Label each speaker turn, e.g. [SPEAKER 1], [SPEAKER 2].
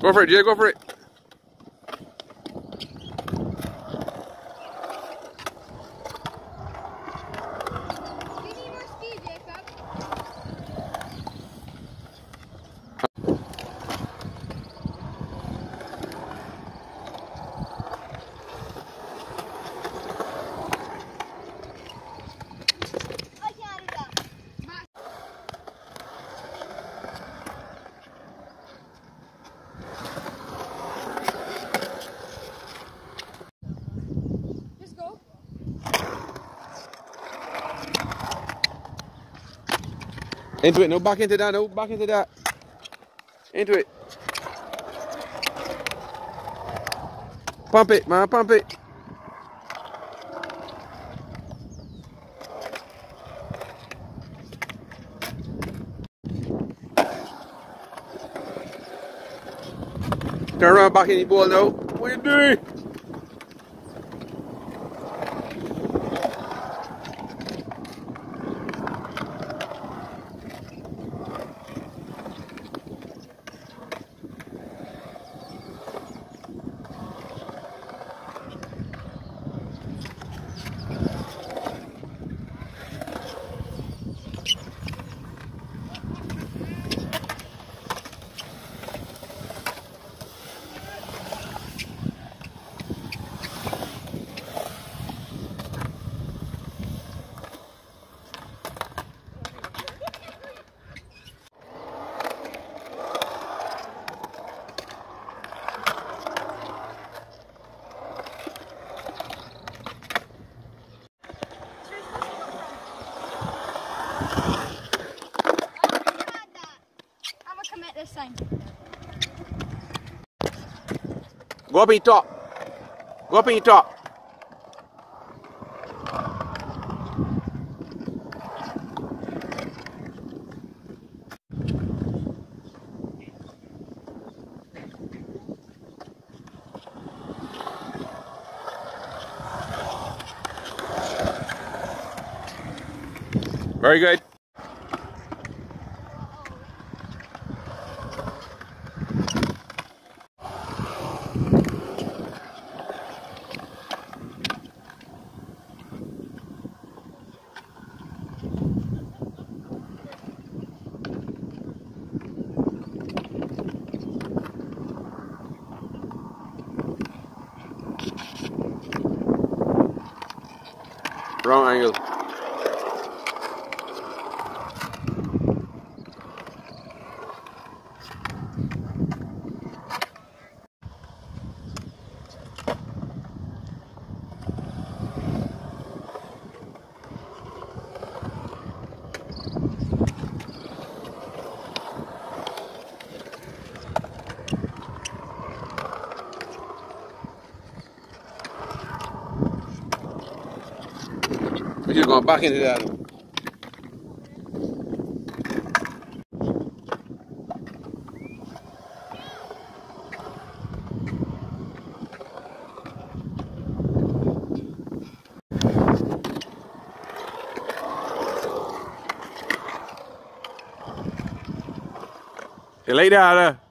[SPEAKER 1] Go for it, Jay. Go for it. Into it, no back into that, no back into that. Into it. Pump it, man, pump it. Turn around back in the ball now. What are you doing? Go up in top. Go up in top. Very good. Wrong angle. We're just going back into that. You there.